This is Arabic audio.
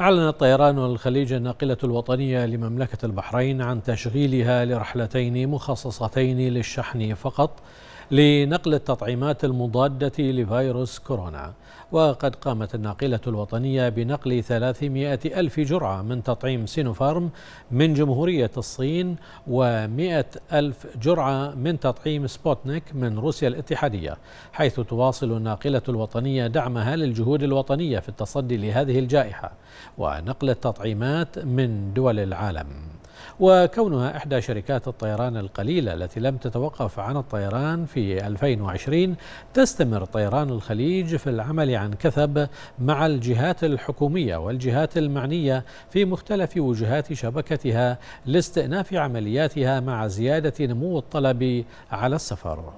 أعلن الطيران الخليج الناقلة الوطنية لمملكة البحرين عن تشغيلها لرحلتين مخصصتين للشحن فقط. لنقل التطعيمات المضادة لفيروس كورونا. وقد قامت الناقلة الوطنية بنقل 300 ألف جرعة من تطعيم سينوفارم من جمهورية الصين و100 ألف جرعة من تطعيم سبوتنيك من روسيا الاتحادية حيث تواصل الناقلة الوطنية دعمها للجهود الوطنية في التصدي لهذه الجائحة ونقل التطعيمات من دول العالم. وكونها إحدى شركات الطيران القليلة التي لم تتوقف عن الطيران في 2020 تستمر طيران الخليج في العمل عن كثب مع الجهات الحكومية والجهات المعنية في مختلف وجهات شبكتها لاستئناف عملياتها مع زيادة نمو الطلب على السفر.